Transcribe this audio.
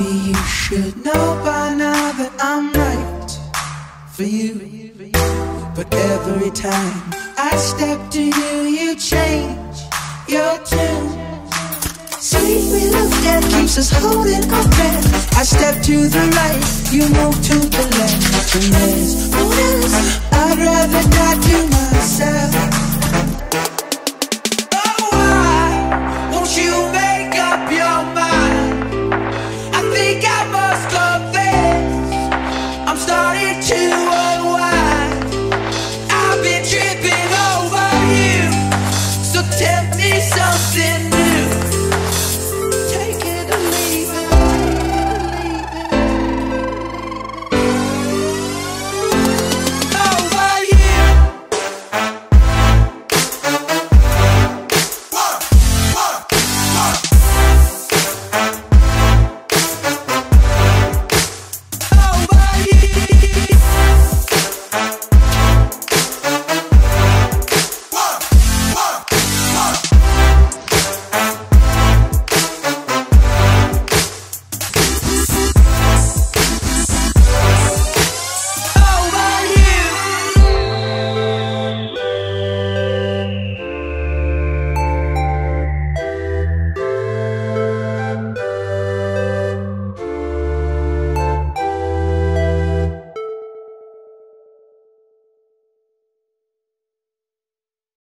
Baby, you should know by now that I'm right for you. But every time I step to you, you change your tune. Sweet little that keeps us holding our breath. I step to the right, you move to the left. And there's something.